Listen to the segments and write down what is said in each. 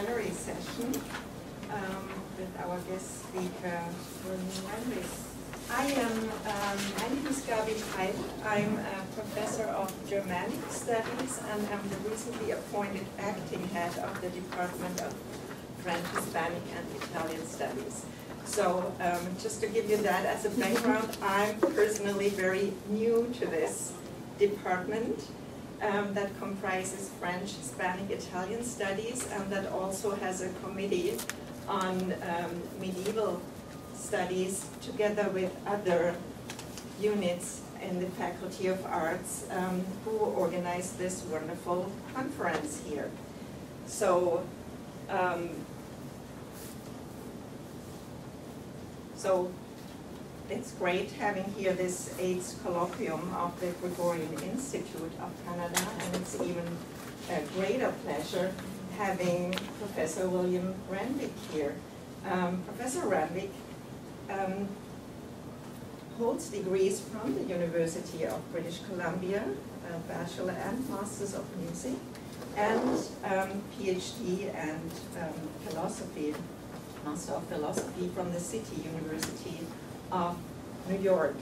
plenary session um, with our guest speaker. I am, um, my name is Gabi Heil. I'm a professor of Germanic Studies and I'm the recently appointed acting head of the Department of French, Hispanic, and Italian Studies. So um, just to give you that as a background, I'm personally very new to this department um, that comprises French, Hispanic, Italian studies, and that also has a committee on um, medieval studies together with other units in the Faculty of Arts um, who organized this wonderful conference here. So, um, so it's great having here this eighth colloquium of the Gregorian Institute of Canada, and it's even a greater pleasure having Professor William Renwick here. Um, Professor Renwick um, holds degrees from the University of British Columbia, a Bachelor and Masters of Music, and um, PhD and um, Philosophy, Master of Philosophy from the City University of New York.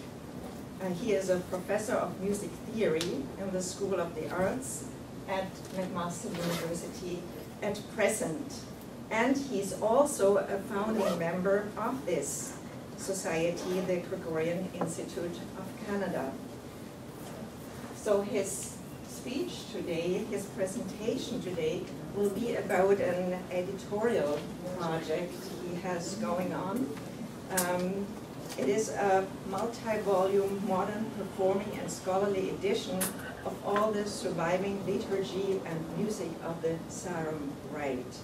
And he is a professor of music theory in the School of the Arts at McMaster University at present. And he's also a founding member of this society, the Gregorian Institute of Canada. So his speech today, his presentation today, will be about an editorial project he has going on. Um, it is a multi-volume modern performing and scholarly edition of all the surviving liturgy and music of the Sarum Rite.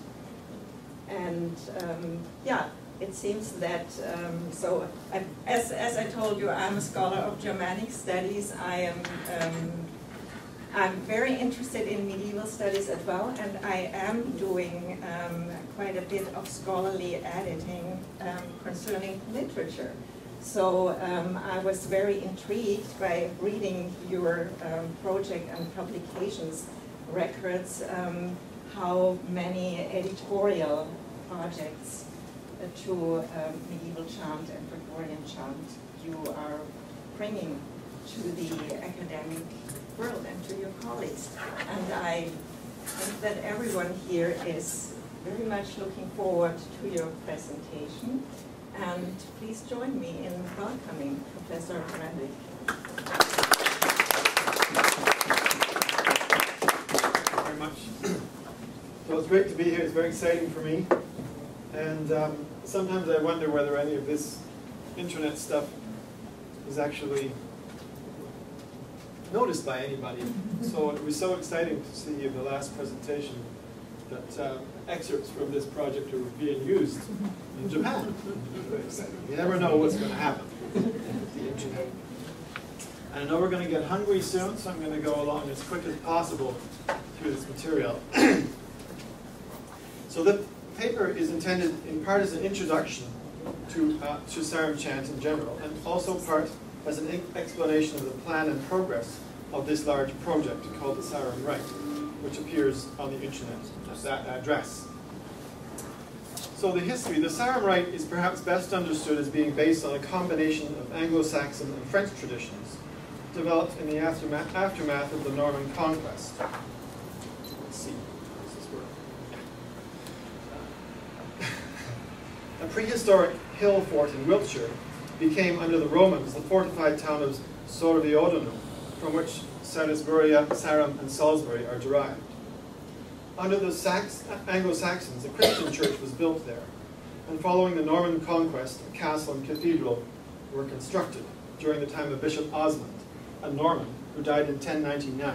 And um, yeah, it seems that, um, so I, as, as I told you, I'm a scholar of Germanic studies. I am um, I'm very interested in medieval studies as well, and I am doing um, quite a bit of scholarly editing um, concerning literature. So um, I was very intrigued by reading your um, project and publications records, um, how many editorial projects uh, to um, medieval chant and Gregorian chant you are bringing to the academic world and to your colleagues. And I think that everyone here is very much looking forward to your presentation. And please join me in welcoming Professor Renwick. Thank you very much. So it's great to be here. It's very exciting for me. And um, sometimes I wonder whether any of this internet stuff is actually noticed by anybody. So it was so exciting to see the last presentation that uh, excerpts from this project are being used in Japan. You never know what's going to happen with the internet. And I know we're going to get hungry soon, so I'm going to go along as quick as possible through this material. so the paper is intended in part as an introduction to, uh, to Sarum chant in general, and also part as an explanation of the plan and progress of this large project called the Sarum Rite, which appears on the internet at that address. So the history, the Sarum Rite is perhaps best understood as being based on a combination of Anglo-Saxon and French traditions, developed in the aftermath, aftermath of the Norman conquest. Let's see, does this work? a prehistoric hill fort in Wiltshire became under the Romans the fortified town of Sorviodunum, from which Salisburia, Sarum, and Salisbury are derived. Under the Anglo-Saxons, a Christian church was built there, and following the Norman conquest, a castle and cathedral were constructed during the time of Bishop Osmond, a Norman who died in 1099,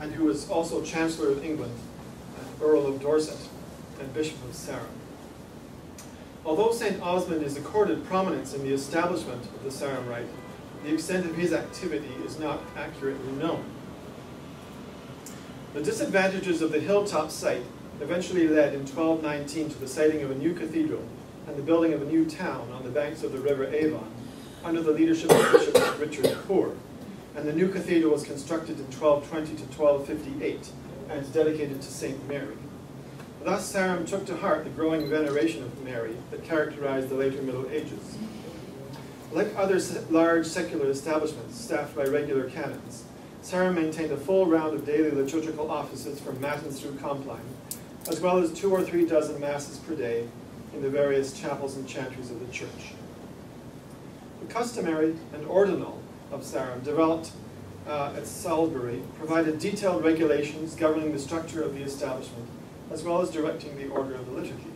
and who was also Chancellor of England, uh, Earl of Dorset, and Bishop of Sarum. Although St. Osmond is accorded prominence in the establishment of the Sarum Rite, the extent of his activity is not accurately known. The disadvantages of the hilltop site eventually led in 1219 to the siting of a new cathedral and the building of a new town on the banks of the river Avon under the leadership of Bishop Richard Poore. And the new cathedral was constructed in 1220 to 1258 and dedicated to St. Mary. thus Sarum took to heart the growing veneration of Mary that characterized the later Middle Ages. Like other large secular establishments staffed by regular canons, Sarum maintained a full round of daily liturgical offices from Matins through Compline, as well as two or three dozen masses per day in the various chapels and chantries of the church. The customary and ordinal of Sarum, developed uh, at Salisbury, provided detailed regulations governing the structure of the establishment, as well as directing the order of the liturgy.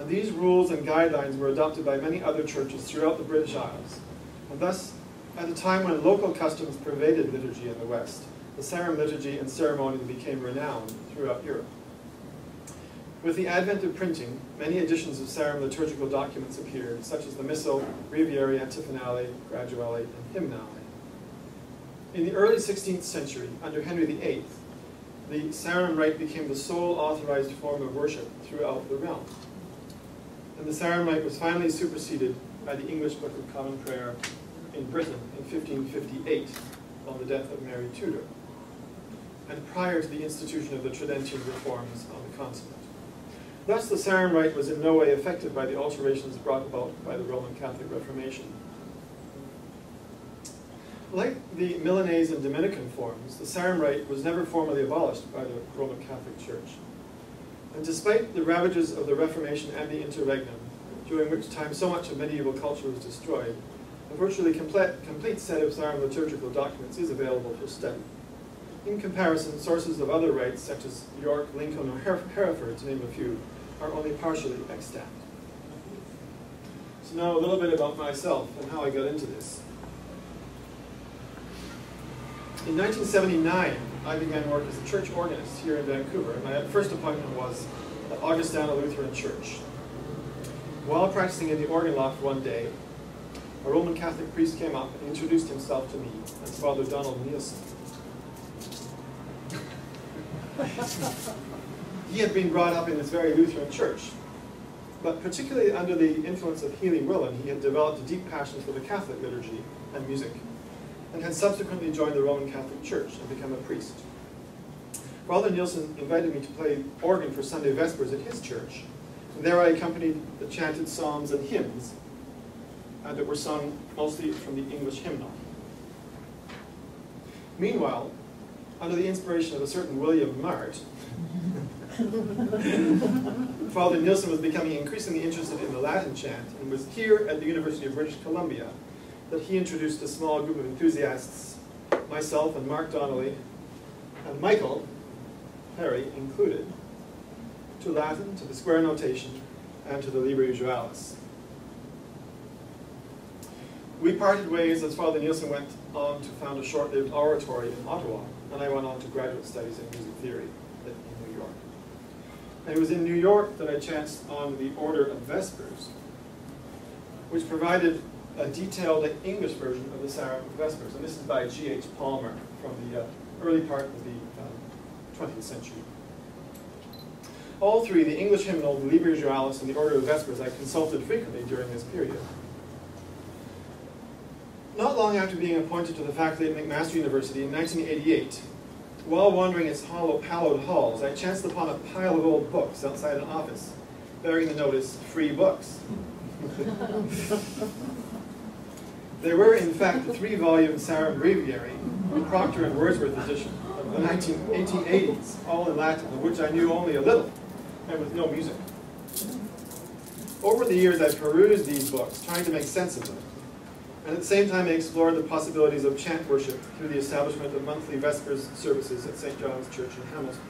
And these rules and guidelines were adopted by many other churches throughout the British Isles. And thus, at a time when local customs pervaded liturgy in the West, the Sarum liturgy and ceremony became renowned throughout Europe. With the advent of printing, many editions of Sarum liturgical documents appeared, such as the Missal, Breviary, Antiphonale, Graduale, and Hymnale. In the early 16th century, under Henry VIII, the Sarum rite became the sole authorized form of worship throughout the realm. And the Sarum rite was finally superseded by the English Book of Common Prayer in Britain in 1558 on the death of Mary Tudor, and prior to the institution of the Tridentine reforms on the continent. Thus, the Sarum was in no way affected by the alterations brought about by the Roman Catholic Reformation. Like the Milanese and Dominican forms, the Sarum was never formally abolished by the Roman Catholic Church. And despite the ravages of the Reformation and the Interregnum, during which time so much of medieval culture was destroyed, a virtually complete, complete set of Sarum liturgical documents is available for study. In comparison, sources of other rites, such as York, Lincoln, or Hereford, to name a few, are only partially extant. So now a little bit about myself and how I got into this. In 1979, I began work as a church organist here in Vancouver, my first appointment was at Augustana Lutheran Church. While practicing in the organ loft one day, a Roman Catholic priest came up and introduced himself to me as Father Donald Nielsen. he had been brought up in this very Lutheran church, but particularly under the influence of Healy Willan, he had developed a deep passion for the Catholic liturgy and music, and had subsequently joined the Roman Catholic Church and become a priest. Father Nielsen invited me to play organ for Sunday Vespers at his church, and there I accompanied the chanted psalms and hymns uh, that were sung mostly from the English hymnal. Meanwhile, under the inspiration of a certain William Mart, Father Nielsen was becoming increasingly interested in the Latin chant and was here at the University of British Columbia that he introduced a small group of enthusiasts, myself and Mark Donnelly, and Michael Perry included, to Latin, to the square notation, and to the Liber Usualis. We parted ways as Father Nielsen went on to found a short-lived oratory in Ottawa, and I went on to graduate studies in music theory in New York. And it was in New York that I chanced on the Order of Vespers, which provided a detailed English version of the Sarum Vespers, and this is by G.H. Palmer from the uh, early part of the uh, 20th century. All three, the English hymnal, the Liber Usualis, and the Order of Vespers, I consulted frequently during this period. Not long after being appointed to the faculty at McMaster University in 1988, while wandering its hollow, hallowed halls, I chanced upon a pile of old books outside an office, bearing the notice, free books. There were, in fact, the three-volume Sarum Breviary, the Procter and Wordsworth edition of the 19, 1880s, all in Latin, of which I knew only a little, and with no music. Over the years, I perused these books, trying to make sense of them, and at the same time, I explored the possibilities of chant worship through the establishment of monthly Vespers services at St. John's Church in Hamilton.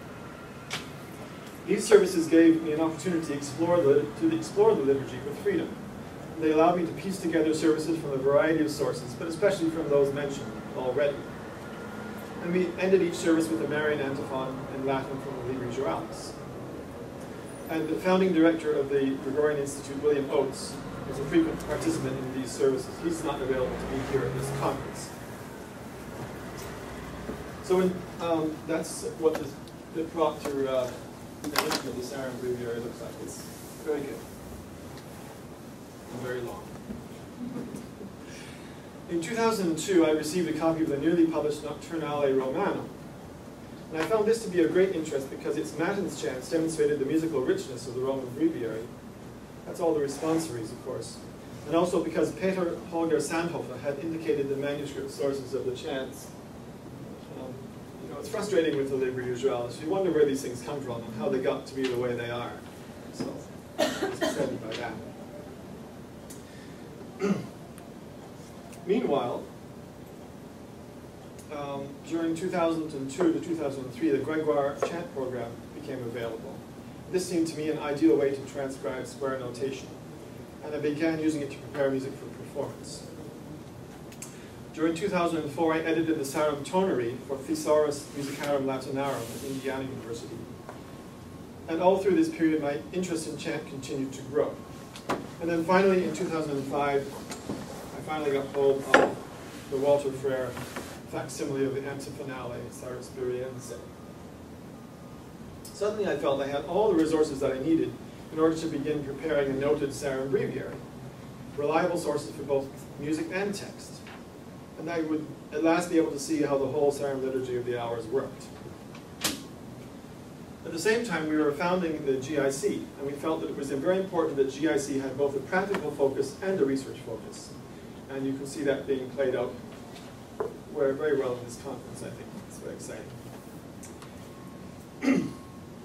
These services gave me an opportunity to explore the, to explore the liturgy with freedom, they allow me to piece together services from a variety of sources, but especially from those mentioned already. And we ended each service with a Marian antiphon in Latin from the Liber Usualis. And the founding director of the Gregorian Institute, William Oates, is a frequent participant in these services. He's not available to be here at this conference. So in, um, that's what the, the Procter uh, of the Sarum Breviary looks like. It's very good very long. In 2002, I received a copy of the newly published Nocturnale Romanum, And I found this to be of great interest because its matins chants demonstrated the musical richness of the Roman breviary. That's all the responsories, of course. And also because Peter Holger Sandhofer had indicated the manuscript sources of the chants. Um, you know, it's frustrating with the Liber Usualis. You wonder where these things come from and how they got to be the way they are. So, I was excited by that. Meanwhile, um, during 2002 to 2003, the Gregoire chant program became available. This seemed to me an ideal way to transcribe square notation, and I began using it to prepare music for performance. During 2004, I edited the Sarum Tonary for Thesaurus Musicarum Latinarum at Indiana University. And all through this period, my interest in chant continued to grow. And then finally, in 2005, I finally got hold of the Walter Frere facsimile of the Antiphonale Sarisburiense. Suddenly I felt I had all the resources that I needed in order to begin preparing a noted Sarum breviary, reliable sources for both music and text. And that I would at last be able to see how the whole Sarum liturgy of the hours worked. At the same time, we were founding the GIC, and we felt that it was very important that GIC had both a practical focus and a research focus. And you can see that being played out very well in this conference, I think. It's very exciting.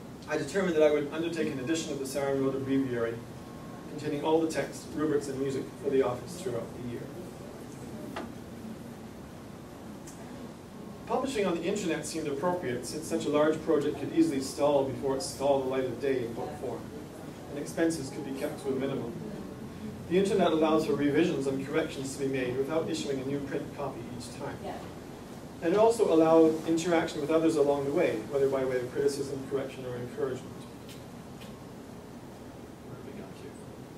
I determined that I would undertake an edition of the Sarum Rota Breviary containing all the text, rubrics, and music for the office throughout the year. Publishing on the internet seemed appropriate since such a large project could easily stall before it saw the light of day in book form, and expenses could be kept to a minimum. The internet allows for revisions and corrections to be made without issuing a new print copy each time. And it also allowed interaction with others along the way, whether by way of criticism, correction, or encouragement.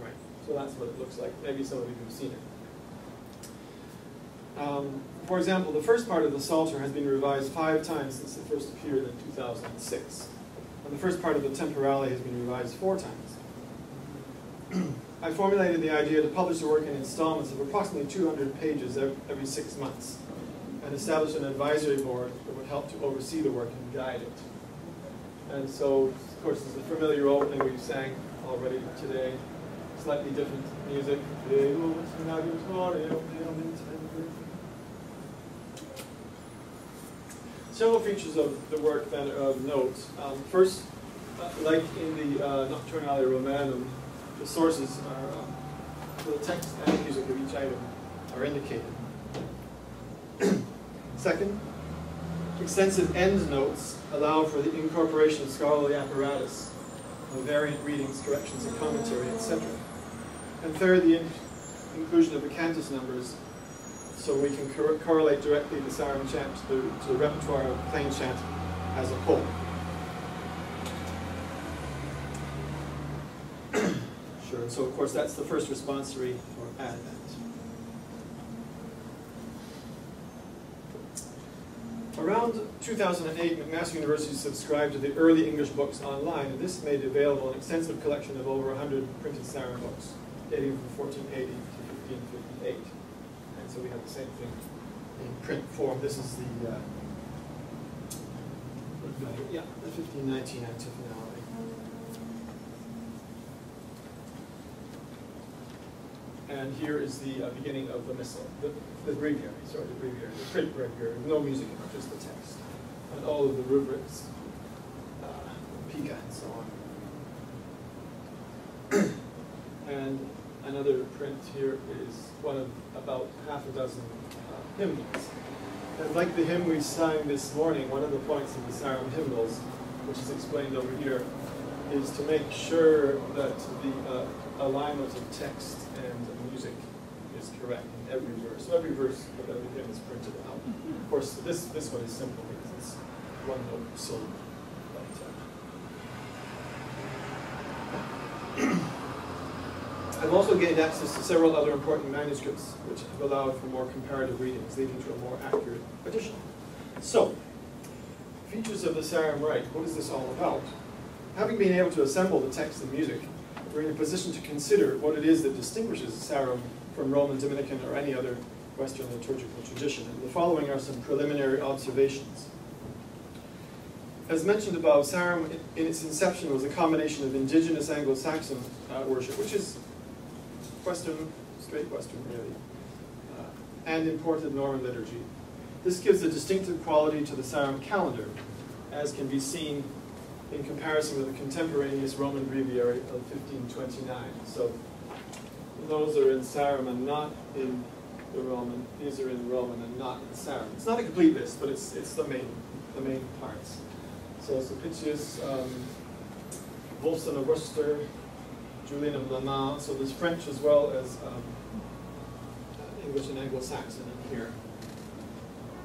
Right. So that's what it looks like. Maybe some of you have seen it. Um, for example, the first part of the Psalter has been revised five times since it first appeared in 2006. And the first part of the Temporale has been revised four times. I formulated the idea to publish the work in installments of approximately 200 pages every six months and establish an advisory board that would help to oversee the work and guide it. And so, of course, there's a familiar opening we've sang already today, slightly different music. Several features of the work that are of note. Um, first, uh, like in the uh, Nocturnale Romanum, the sources are, uh, so the text and music of each item are indicated. Second, extensive end notes allow for the incorporation of scholarly apparatus, of variant readings, corrections, and commentary, etc. And third, the in inclusion of the cantus numbers so we can cor correlate directly the Sarum chant to the, to the repertoire of plain chant as a whole. sure, so of course that's the first responsory or Advent. Around 2008, McMaster University subscribed to the early English books online, and this made available an extensive collection of over 100 printed Sarum books, dating from 1480 to 1558. So we have the same thing in print form. This is the, uh, yeah, the 1519 Antiphonale. And here is the uh, beginning of the missal, the, the breviary, sorry, the breviary, the print breviary, no music just the text. And all of the rubrics, uh, Pica and so on. and another print here is one of about half a dozen uh, hymnals. And like the hymn we sang this morning, one of the points of the Sarum hymnals, which is explained over here, is to make sure that the uh, alignment of text and music is correct in every verse. So every verse of every hymn is printed out. Of course, this, this one is simple because it's one note syllable. I've also gained access to several other important manuscripts which have allowed for more comparative readings, leading to a more accurate edition. So, features of the Sarum Rite, what is this all about? Having been able to assemble the text and music, we're in a position to consider what it is that distinguishes Sarum from Roman, Dominican, or any other Western liturgical tradition. And the following are some preliminary observations. as mentioned above, Sarum in its inception was a combination of indigenous Anglo-Saxon uh, worship, which is Western, straight Western really, uh, and imported Norman liturgy. This gives a distinctive quality to the Sarum calendar, as can be seen in comparison with the contemporaneous Roman breviary of 1529. So those are in Sarum and not in the Roman. These are in Roman and not in Sarum. It's not a complete list, but it's, it's the main the main parts. So Sulpicius, um, Wulfstan of Worcester, Julian of Le so there's French as well as um, English and Anglo-Saxon in here.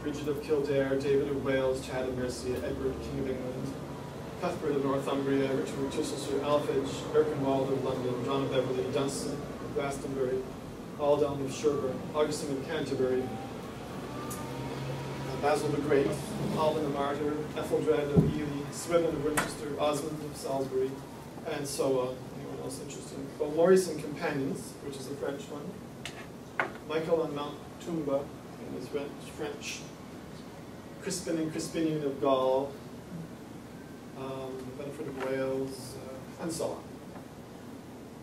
Bridget of Kildare, David of Wales, Chad of Mercia, Edward, King of England, Cuthbert of Northumbria, Richard of Chichester, Alphege, Erkenwald of London, John of Beverley, Dunstan of Glastonbury, Aldhelm of Sherborne, Augustine of Canterbury, Basil the Great, Alban the Martyr, Ethelred of Ely, Swithin of Winchester, Osmond of Salisbury, and so on. Interested? Well, Maurice and Companions, which is a French one. Michael on Mount Tumba, in his French. Crispin and Crispinian of Gaul, um, Benefit of Wales, uh, and so on.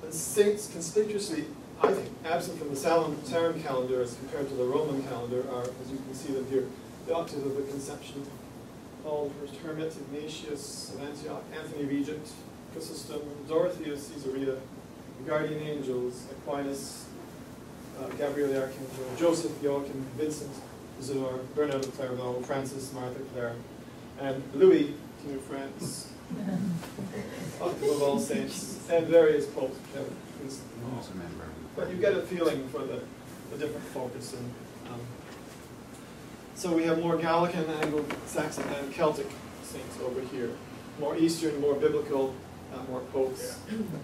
And saints conspicuously, I think, absent from the Sarum calendar as compared to the Roman calendar are, as you can see them here, the octave of the conception. Paul Hermit, Ignatius of Antioch, Anthony of Egypt, Chrysostom, Dorothy of Caesarea, the guardian angels, Aquinas, uh, Gabriel the Archangel, Joseph, Joachim, Vincent, Isidore, Bernard of Clairvaux, Francis, Martha, Clare, and Louis, King of France, octave of all saints, and various popes. But you get a feeling for the, the different focus and um, so we have more Gallican, Anglo-Saxon, and Celtic saints over here. More Eastern, more biblical, uh, more popes.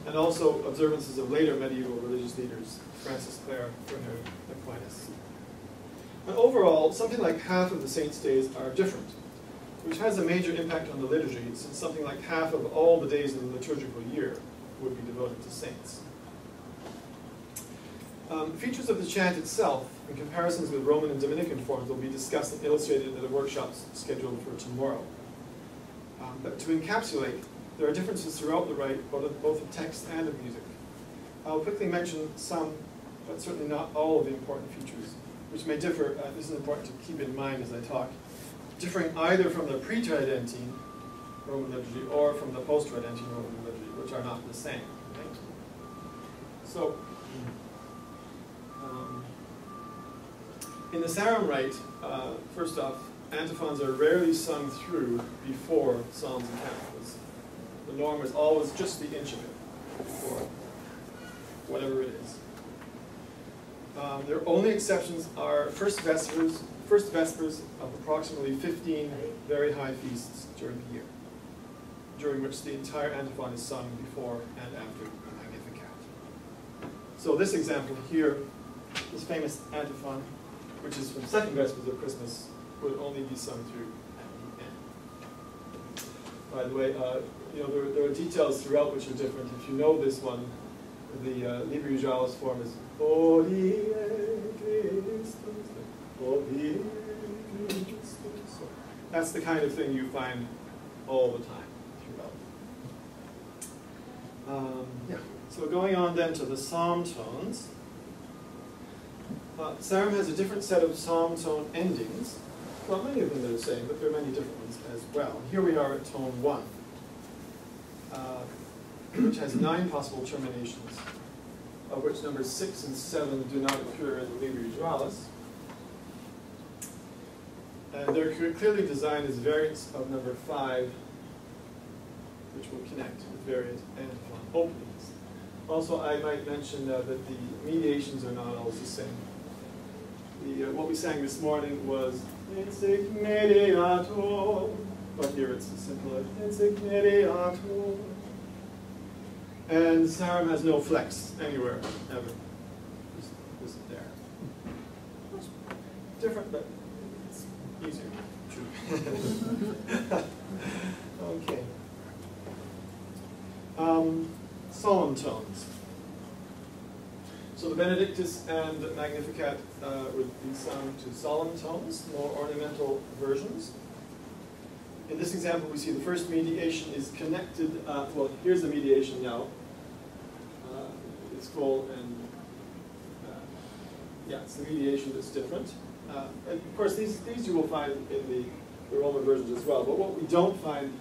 And also observances of later medieval religious leaders, Francis Clare, Bernard Aquinas. And overall, something like half of the saints' days are different, which has a major impact on the liturgy, since something like half of all the days in the liturgical year would be devoted to saints. Um, features of the chant itself, in comparisons with Roman and Dominican forms, will be discussed and illustrated at the workshops scheduled for tomorrow. Um, but to encapsulate, there are differences throughout the rite, both of, text and of music. I'll quickly mention some, but certainly not all of the important features, which may differ, uh, this is important to keep in mind as I talk, differing either from the pre-Tridentine Roman liturgy or from the post-Tridentine Roman liturgy, which are not the same. Right? So, In the Sarum rite, uh, first off, antiphons are rarely sung through before psalms and canticles. The norm is always just the inch of it, or whatever it is. Um, their only exceptions are first vespers, first vespers of approximately 15 very high feasts during the year, during which the entire antiphon is sung before and after the Magnificat. So this example here, this famous antiphon, which is from second Vespers of Christmas, would only be sung through at the end. By the way, uh, you know, there, there, are details throughout which are different. If you know this one, the uh, Liber Usualis form is Holy Christus, Holy Christus. So that's the kind of thing you find all the time throughout. Um, yeah. So going on then to the psalm tones. Uh, Sarum has a different set of psalm tone endings. Well, many of them are the same, but there are many different ones as well. Here we are at tone 1, uh, which has nine possible terminations, of which numbers 6 and 7 do not occur in the Liber Usualis. And they're clearly designed as variants of number 5, which will connect with variant antiphon openings. Also, I might mention uh, that the mediations are not always the same the, uh, what we sang this morning was Insignidiatur, but here it's as simple as Insignidiatur. And Sarum has no flex anywhere, ever. Just, just there. It's different, but it's easier. True. okay. Um, solemn tones. So the Benedictus and Magnificat uh, would be sung to solemn tones, more ornamental versions. In this example, we see the first mediation is connected, uh, well, here's the mediation now. Uh, it's full and, uh, yeah, it's the mediation that's different. Uh, and of course, these, these you will find in the, the Roman versions as well, but what we don't find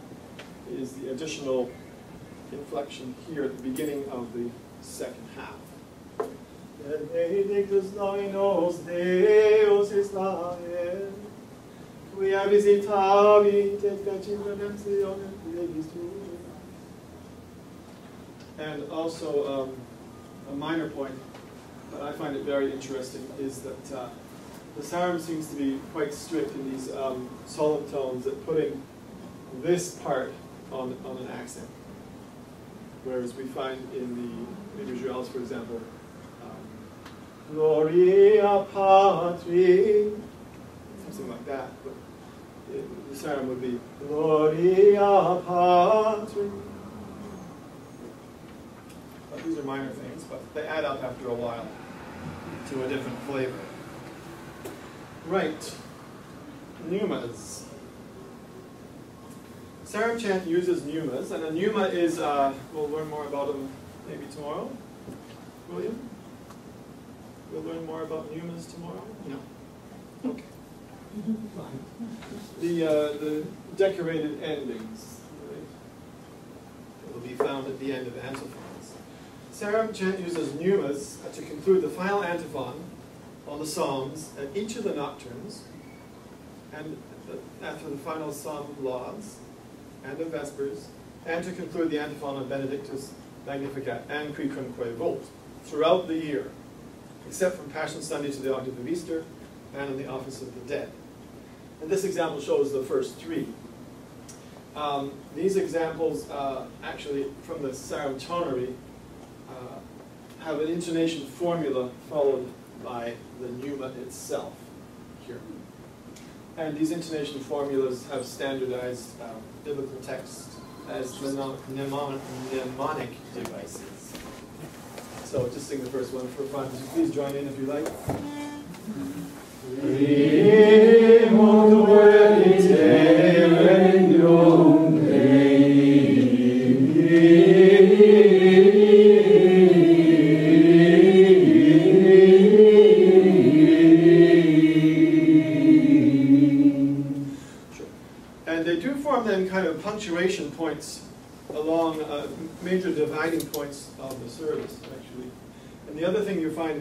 is the additional inflection here at the beginning of the second half. Quia visitavit et fecit redemptionem Deus tuum. And also, um, a minor point, but I find it very interesting, is that uh, the Sarum seems to be quite strict in these um, solemn tones at putting this part on, on an accent. Whereas we find in the individuals, for example, um, Gloria Patri, something like that. But the psalm would be Gloria Patri. But these are minor things, but they add up after a while to a different flavor. Right. Neumas. Sarum chant uses neumas, and a neuma is, uh, we'll learn more about them maybe tomorrow. William? We'll learn more about neumas tomorrow? No. Okay. The, uh, the decorated endings right? will be found at the end of antiphons. Sarum chant uses neumas to conclude the final antiphon on the Psalms at each of the nocturnes, and after the final Psalm lauds, and the Vespers, and to conclude the antiphon of Benedictus Magnificat and Quicunque Vult throughout the year, except from Passion Sunday to the octave of Easter and in the office of the dead. And this example shows the first three. Um, these examples, uh, actually from the Sarum tonary, uh, have an intonation formula followed by the neuma itself here. And these intonation formulas have standardized um, biblical texts as mnemonic, mnemonic devices. So just sing the first one for fun. Please join in if you like.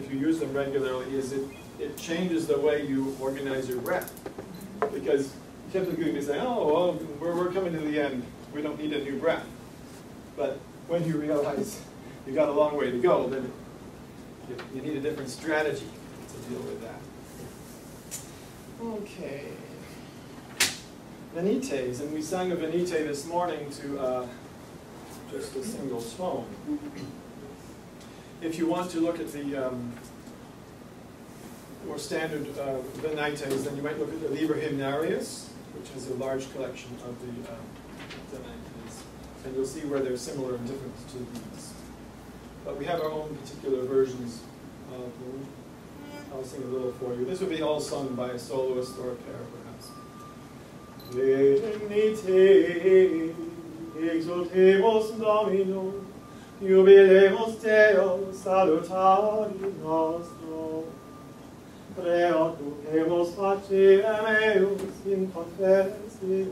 If you use them regularly is it, it changes the way you organize your breath. Because typically you say, oh, well, we're, we're coming to the end. We don't need a new breath. But when you realize you've got a long way to go, then you, you need a different strategy to deal with that. Okay. Venites, and we sang a Venite this morning to uh, just a single tone. If you want to look at the um, more standard uh, Venites, then you might look at the Liber Hymnarius, which has a large collection of the um, Venites, and you'll see where they're similar and different to these. But we have our own particular versions of them. I'll sing a little for you. This would be all sung by a soloist or a pair, perhaps. Dignite, exultemus Domino, jubilemus Deo, salutari nostro. Preocupemus faciem eus in confessione,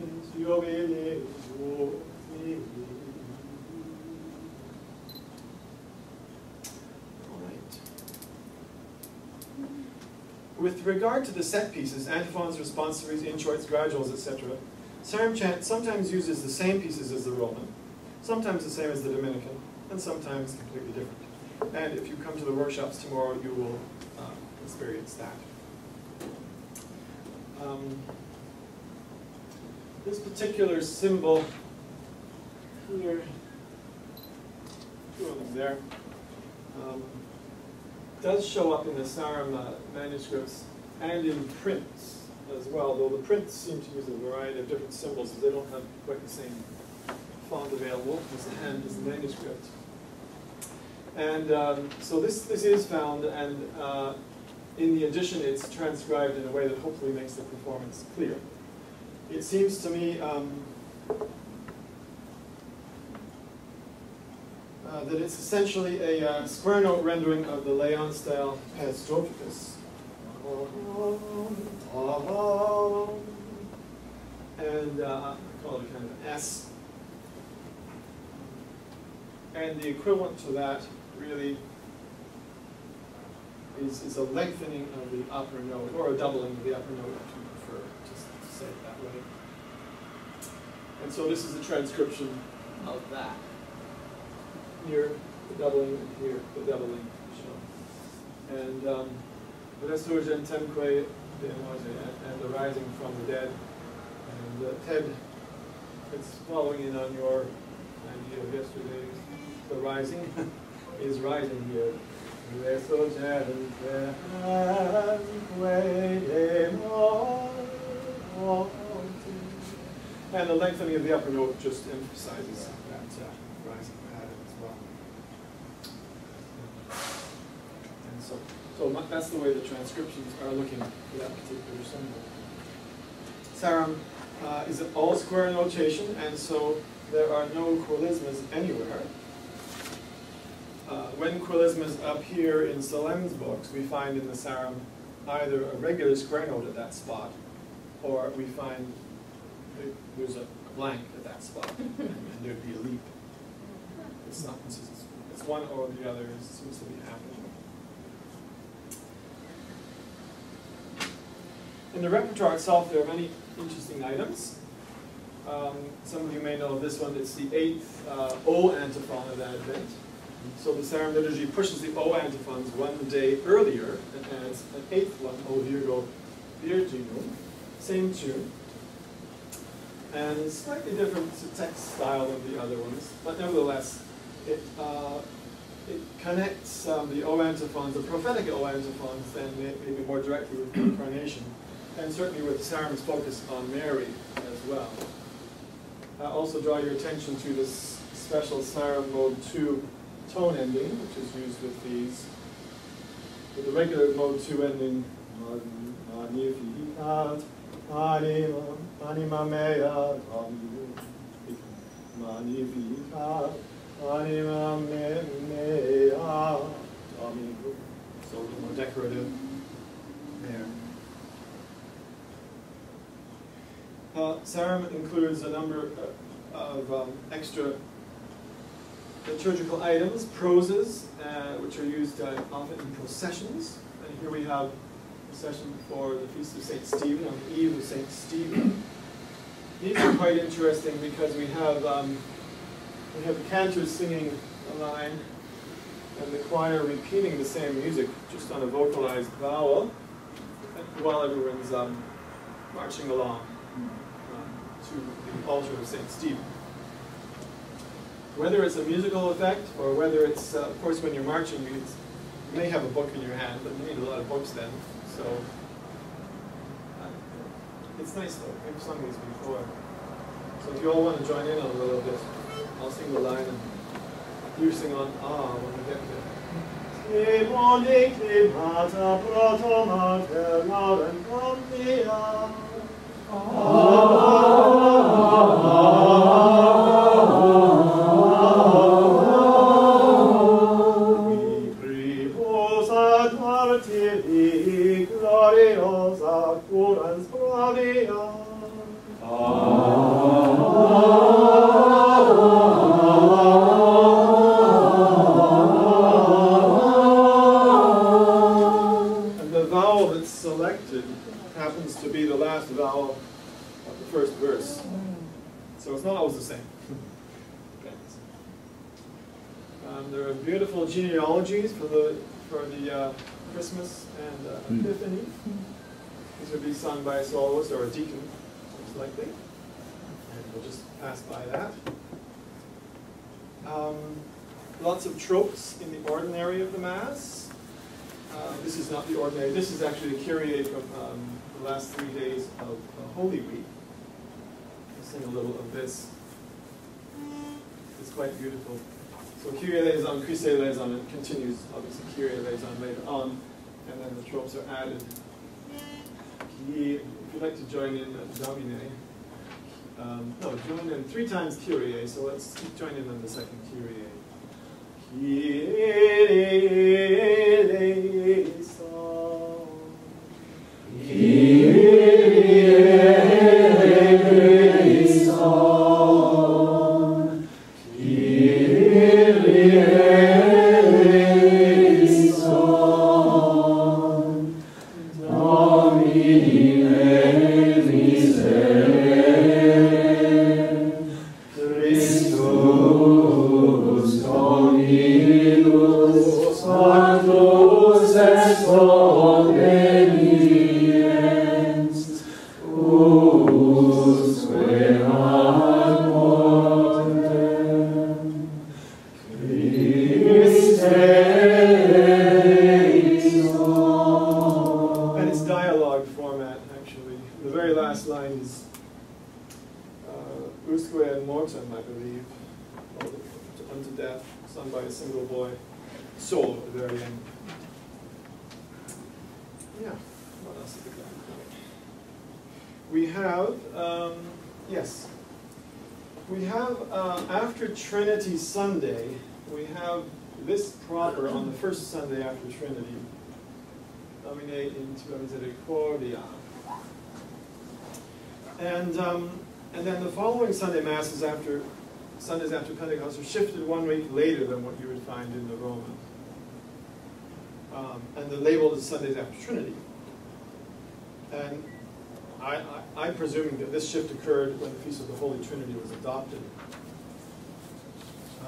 in jubileus With regard to the set pieces, antiphons, responsories, introits, graduals, etc., Sarum chant sometimes uses the same pieces as the Roman, sometimes the same as the Dominican, and sometimes completely different. And if you come to the workshops tomorrow, you will uh, experience that. Um, this particular symbol here, two of them there, um, does show up in the Sarum uh, manuscripts and in prints as well, though the prints seem to use a variety of different symbols, as they don't have quite the same font available as the hand as the manuscript. And um, so this, this is found, and uh, in the edition it's transcribed in a way that hopefully makes the performance clear. It seems to me um, uh, that it's essentially a uh, square note rendering of the Laon style And uh, I call it kind of S. And the equivalent to that really is, is a lengthening of the upper note, or a doubling of the upper note, if you prefer to, to say it that way. And so this is a transcription of that. Here, the doubling, and here, the doubling. And um, Resurgent Temque and the rising from the dead. And uh, Ted, it's following in on your idea of yesterday. The rising is rising here. And the lengthening of the upper note just emphasizes that uh, rising pattern as well. And so so that's the way the transcriptions are looking for that particular symbol. Sarum uh, is an all square notation, and so there are no quilismas anywhere. Uh, when quilismas appear in Solesmes' books, we find in the Sarum either a regular square note at that spot, or we find there's a blank at that spot, and there'd be a leap. It's not, it's, it's one or the other, it seems to be happening. In the repertoire itself, there are many interesting items. Um, some of you may know this one. It's the eighth uh, O antiphon of Advent. So the Sarum liturgy pushes the O antiphons one day earlier and adds an eighth one, O Virgo Virginum, same tune. And slightly different text style than the other ones, but nevertheless, it, uh, it connects um, the O antiphons, the prophetic O antiphons, then maybe more directly with the incarnation and certainly with Sarum's focus on Mary as well. I also draw your attention to this special Sarum Mode 2 tone ending, which is used with these. With the regular Mode 2 ending, Magnificat, anima, anima mea, Magnificat, anima mea, So a little more decorative there. Uh, Sarum includes a number uh, of um, extra liturgical items, proses, uh, which are used uh, often in processions. And here we have a procession for the Feast of St. Stephen, on the eve of St. Stephen. These are quite interesting because we have, um, we have the cantors singing a line and the choir repeating the same music just on a vocalized vowel while everyone's um, marching along to the altar of St. Stephen. Whether it's a musical effect or whether it's, uh, of course, when you're marching, you, may have a book in your hand, but you need a lot of books then. So uh, it's nice though. We've sung these before. So if you all want to join in a little bit, I'll sing the line and you sing on ah when we get there. Oh. Genealogies for the for the uh, Christmas and uh, hmm. Epiphany. These would be sung by a soloist or a deacon, most likely. And we'll just pass by that. Um, lots of tropes in the ordinary of the Mass. Uh, this is not the ordinary. This is actually the Kyrie from um, the last three days of Holy Week. I'll sing a little of this. It's quite beautiful. So Kyrie eleison, Christe eleison, it continues, obviously, Kyrie eleison later on. and then the tropes are added. If you'd like to join in Domine, um, no, join in three times Kyrie, so let's join in on the second Kyrie. Kyrie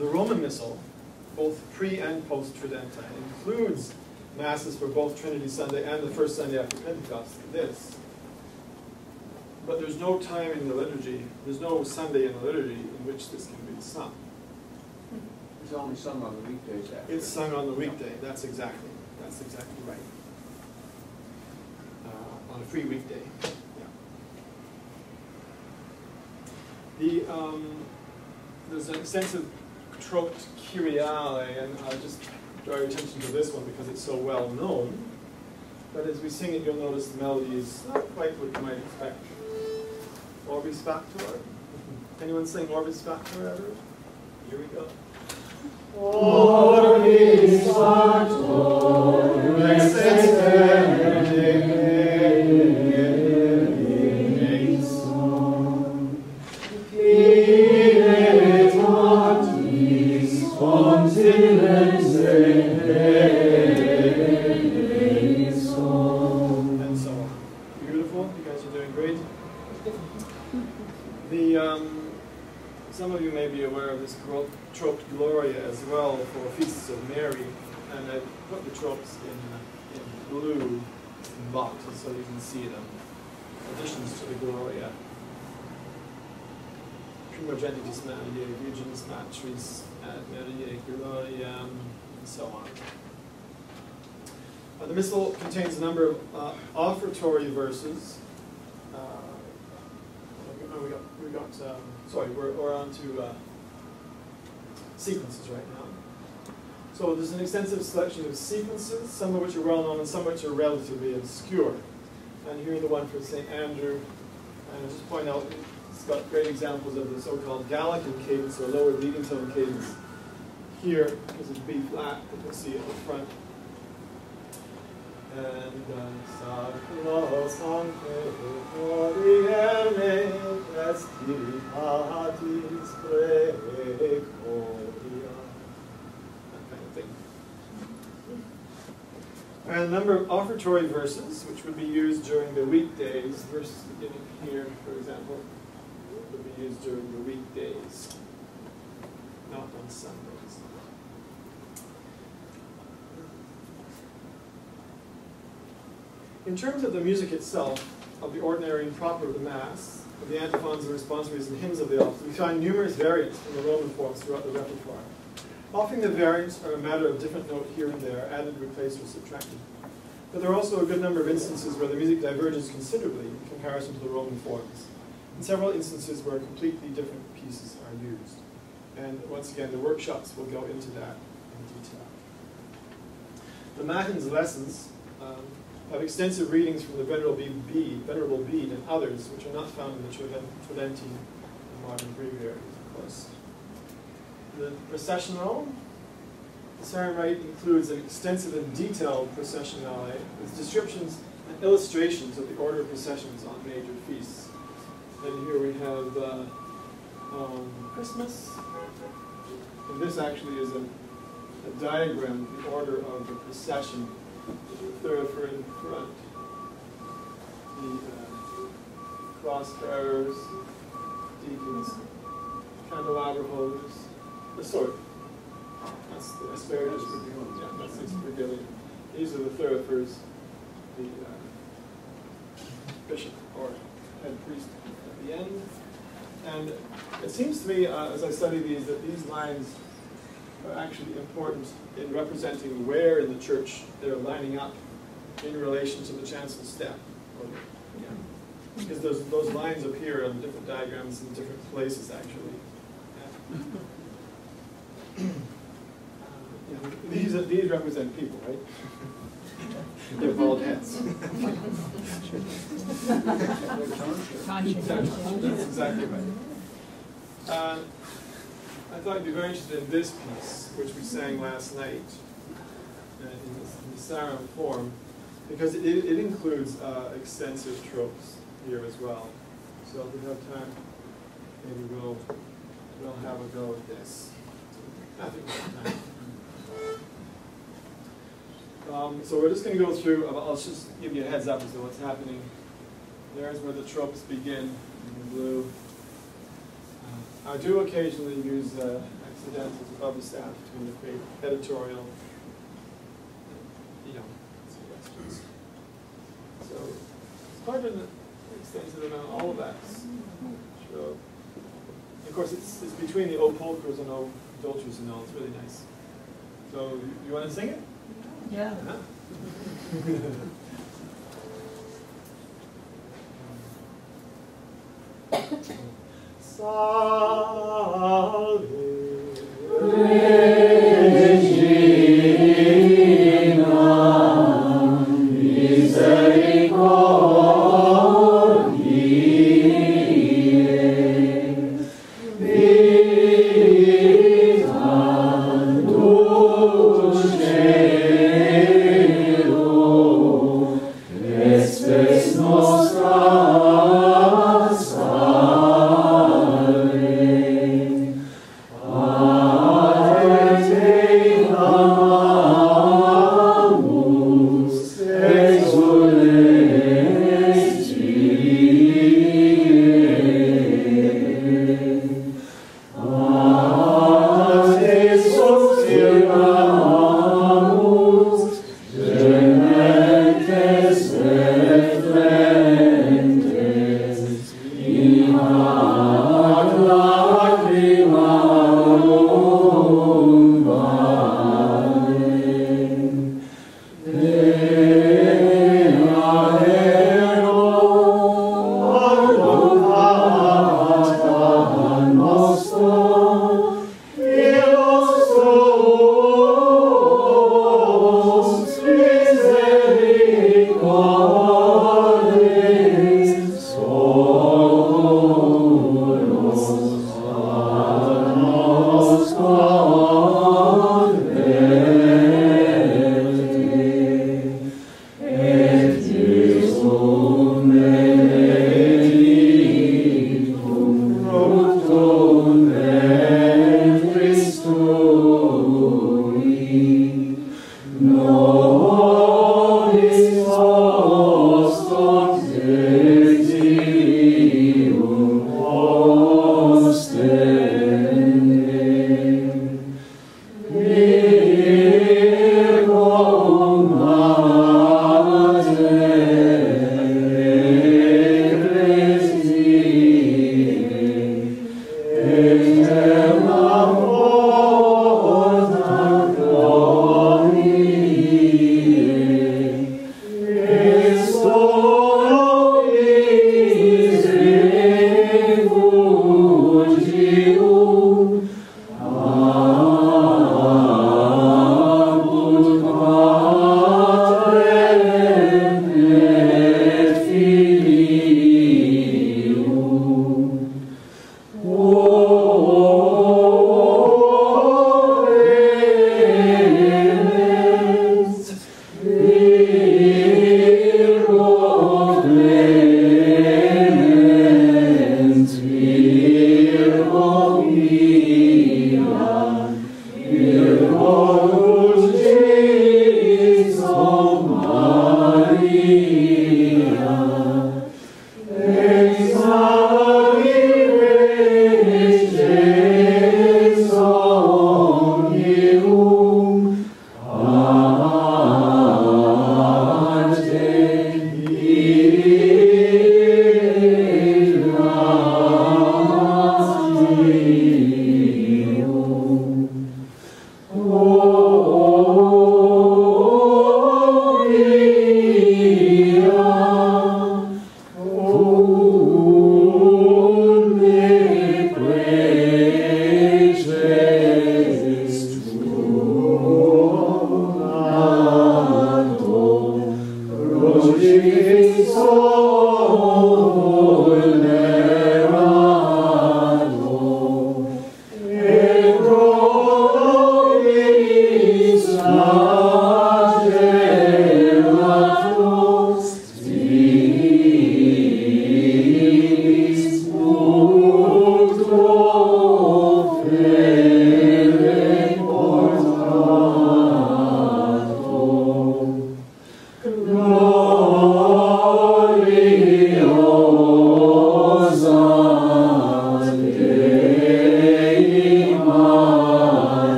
the Roman Missal, both pre and post Tridentine, includes Masses for both Trinity Sunday and the first Sunday after Pentecost, this. But there's no time in the liturgy, there's no Sunday in the liturgy in which this can be sung. It's only sung on the weekdays after. It's sung on the weekday, that's exactly, that's exactly right. Uh, on a free weekday, yeah. The, um, there's an extensive troped Kyriale, and I'll just draw your attention to this one because it's so well known. But as we sing it, you'll notice the melody is not quite what you might expect. Orbis Factor. Anyone sing Orbis Factor ever? Here we go. Orbis Factor Uh, the Missal contains a number of uh, offertory verses. Uh, oh, we got, we got um, sorry, we're, we're on to uh, sequences right now. So there's an extensive selection of sequences, some of which are well known and some which are relatively obscure. And here are the one for St. Andrew. And I'll just point out, it's got great examples of the so-called Gallican cadence or lower leading tone cadence. Here, because it's B flat, you can see at the front. And Sacro Sancte Gloriae me Festitatis Precoria. That kind of thing. And a number of offertory verses, which would be used during the weekdays, verses beginning here, for example, would be used during the weekdays, not on Sundays. In terms of the music itself, of the ordinary and proper of the Mass, of the antiphons and responsories and hymns of the office, we find numerous variants in the Roman forms throughout the repertoire. Often the variants are a matter of different note here and there, added, replaced, or subtracted. But there are also a good number of instances where the music diverges considerably in comparison to the Roman forms, and several instances where completely different pieces are used. And once again, the workshops will go into that in detail. The Matins lessons um, have extensive readings from the Venerable Bede, Venerable Bede and others, which are not found in the Trident- Tridentine and modern breviaries, of course. The processional, the Sarum Rite includes an extensive and detailed processionale with descriptions and illustrations of the order of processions on major feasts. And here we have uh, um, Christmas, and this actually is a, a diagram of the order of the procession. Thurifer in front, the uh, cross bearers, deacons, candelabra holders, the sword. That's the asparagus. Yeah, that's the regalia. These are the thurifers, the uh, bishop or head priest at the end. And it seems to me, uh, as I study these, that these lines actually important in representing where in the church they're lining up in relation to the chancel step. Or, yeah. Because those, those lines appear on different diagrams in different places, actually. Yeah. Uh, These, are- these represent people, right? They're bald heads. Exactly, That's exactly right. Uh, I thought you'd be very interested in this piece, which we sang last night uh, in the- in the Sarum form, because it, it includes uh, extensive tropes here as well. So if we have time, maybe we'll, we'll have a go at this. Um, so we're just going to go through, I'll just give you a heads up as to what's happening. There's where the tropes begin in blue. I do occasionally use uh, accidentals above the staff to indicate editorial, you know, suggestions. So it's quite an extensive amount, of all of that. Sure. Of course, it's, it's between the O pulchers and O dulces and all, it's really nice. So you, you want to sing it? Yeah. Salve.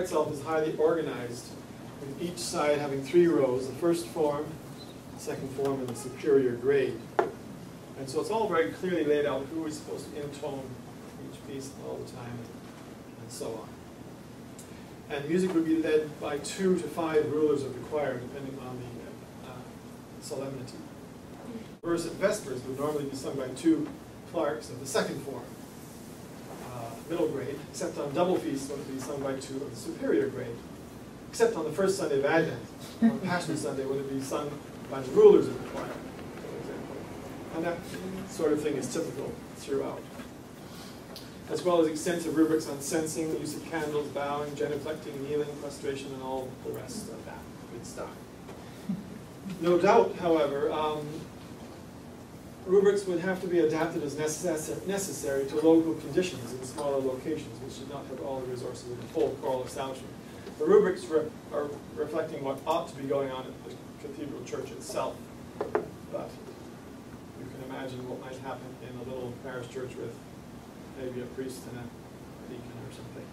Itself is highly organized, with each side having three rows, the first form, second form, and the superior grade. And so it's all very clearly laid out who is supposed to intone each piece all the time, and so on. And music would be led by two to five rulers of the choir, depending on the uh, solemnity. Verse at Vespers would normally be sung by two clerks of the second form, middle grade, except on double feasts when it would be sung by two of the superior grade. Except on the first Sunday of Advent, on Passion Sunday, when it would be sung by the rulers of the choir, for example. And that sort of thing is typical throughout as well as extensive rubrics on censing, use of candles, bowing, genuflecting, kneeling, prostration, and all the rest of that good stuff. No doubt, however, um, rubrics would have to be adapted as necess- necessary to local conditions in smaller locations, which did not have all the resources of a full choral establishment. The rubrics re- are reflecting what ought to be going on at the cathedral church itself. but you can imagine what might happen in a little parish church with maybe a priest and a deacon or something.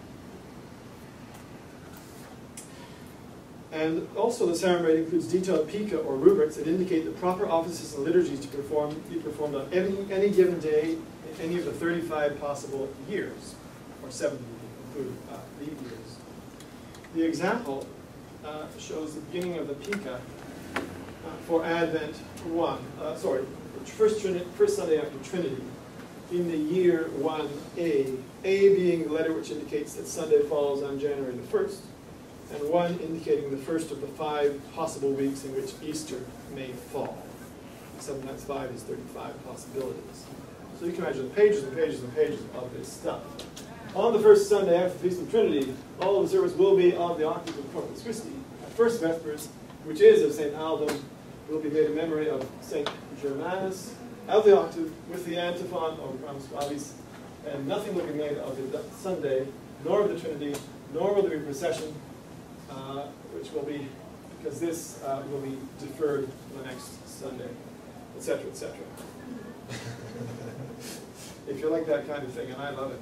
And also the ceremony includes detailed pica or rubrics that indicate the proper offices and liturgies to perform, be performed on any, any given day in any of the 35 possible years, or 70 include uh, leap years. The example uh, shows the beginning of the pica uh, for Advent 1, uh, sorry, first, first Sunday after Trinity, in the year 1A, A being the letter which indicates that Sunday falls on January the 1st, and 1 indicating the first of the five possible weeks in which Easter may fall. 7 times 5 is 35 possibilities. So you can imagine pages and pages and pages of this stuff. On the first Sunday after the Feast of Trinity, all of the service will be of the octave of Corpus Christi. At first Vespers, which is of St. Aldhelm, will be made in memory of St. Germanus, of the octave with the antiphon of Rams Clavis, and nothing will be made of the Sunday, nor of the Trinity, nor will there be procession, uh, which will be, because this uh, will be deferred to the next Sunday, etc., etc. if you like that kind of thing, and I love it.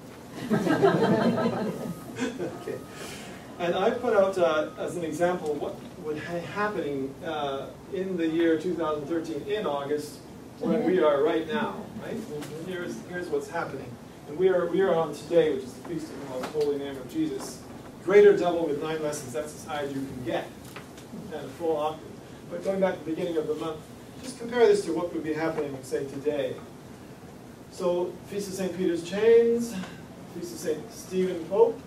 okay. And I put out uh, as an example what would ha happening uh, in the year 2013 in August when we are right now, right? Here's, here's what's happening. And we are, we are on today, which is the Feast of the Most Holy Name of Jesus. Greater double with nine lessons, that's as high as you can get, and a full octave. But going back to the beginning of the month, just compare this to what would be happening, say, today. So, Feast of St. Peter's Chains, Feast of St. Stephen Pope,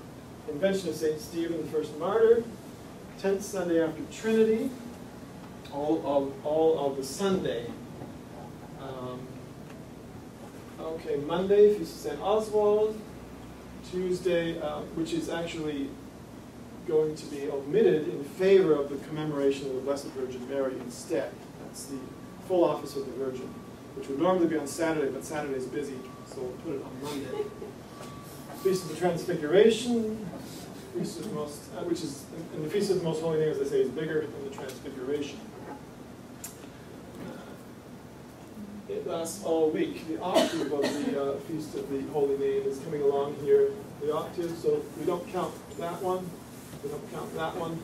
Invention of St. Stephen, the first martyr, 10th Sunday after Trinity, all of, all of the Sunday. Um, okay, Monday, Feast of St. Oswald, Tuesday, uh, which is actually going to be omitted in favor of the commemoration of the Blessed Virgin Mary instead. That's the full office of the Virgin, which would normally be on Saturday, but Saturday's busy, so we'll put it on Monday. Feast of the Transfiguration, Feast of the Most, uh, which is, and the Feast of the Most Holy Name, as I say, is bigger than the Transfiguration. Uh, It lasts all week. The octave of the uh, Feast of the Holy Name is coming along here. The octave, so we don't count that one. We don't count that one.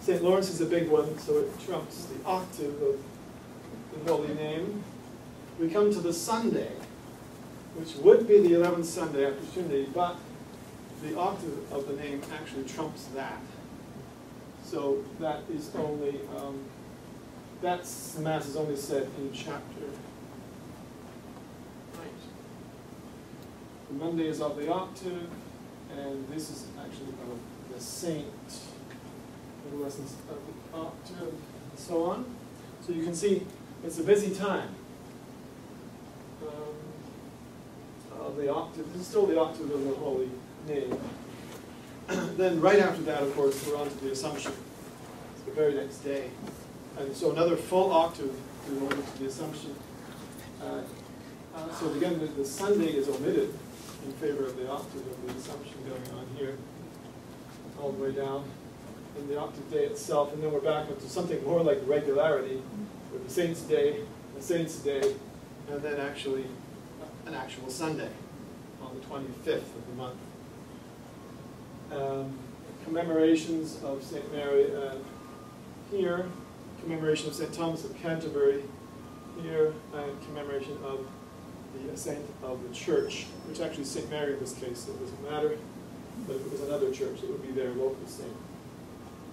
St. Lawrence is a big one, so it trumps the octave of the Holy Name. We come to the Sunday, which would be the 11th Sunday after Trinity, but the octave of the name actually trumps that. So that is only, um, that's, the Mass is only said in chapter. Right. The Monday is of the octave, and this is actually of the saint. The lessons of the octave, and so on. So you can see it's a busy time. Um, of the octave, this is still the octave of the Holy Name. then right after that, of course, we're on to the Assumption. It's the very next day. And so another full octave devoted to the Assumption. Uh, uh, so again, the, the Sunday is omitted in favor of the octave of the Assumption going on here, all the way down in the octave day itself, and then we're back up to something more like regularity, with the Saints' Day, the Saints' Day, and then actually an actual Sunday on the 25th of the month. Um, commemorations of St. Mary uh, here, commemoration of St. Thomas of Canterbury here, and commemoration of the saint of the church, which actually St. Mary in this case, so it doesn't matter. But if it was another church, it would be their local saint.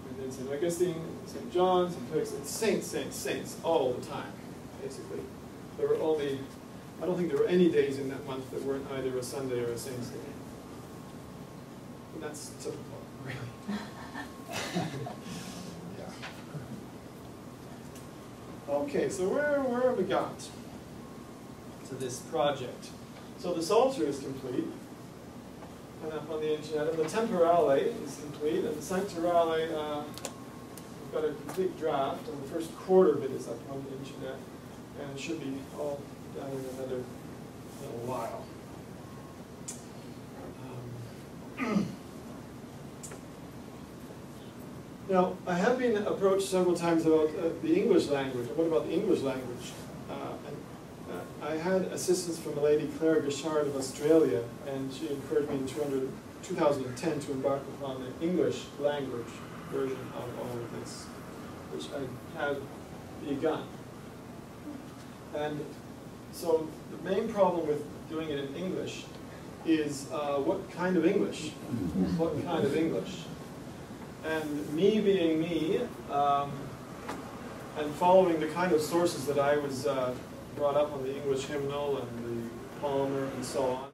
And then St. Augustine, St. John, St. Felix, and saints, saints, saints, all the time, basically. There were only, I don't think there were any days in that month that weren't either a Sunday or a saint's day. And that's typical, really. yeah. Okay, so where, where have we got to this project? So the Psalter is complete, on the internet, and the Temporale is complete, and the Sanctorale, uh, we've got a complete draft, and the first quarter of it is up on the internet, and it should be all done in another little while. Um, Now, I have been approached several times about uh, the English language. What about the English language? Uh, I had assistance from a lady, Clare Gishard of Australia, and she encouraged me in 200, 2010 to embark upon the English language version of all of this, which I had begun. And so the main problem with doing it in English is uh, what kind of English? What kind of English? And me being me, um, and following the kind of sources that I was uh, brought up on the English hymnal and the Palmer and so on,